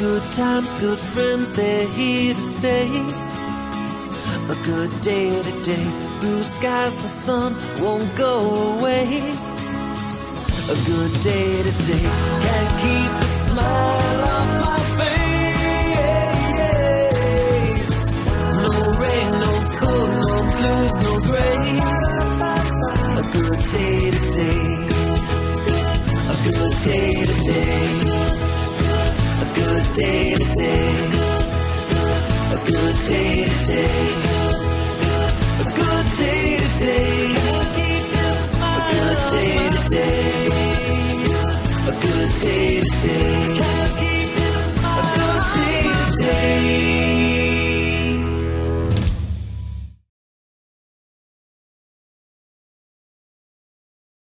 Good times, good friends, they're here to stay. A good day today, blue skies, the sun won't go away. A good day today, can't keep a smile on my face. No rain, no cold, no blues, no gray. A good day today, a good day today day to day. A good day today. A good day today. A good day today. A good day today.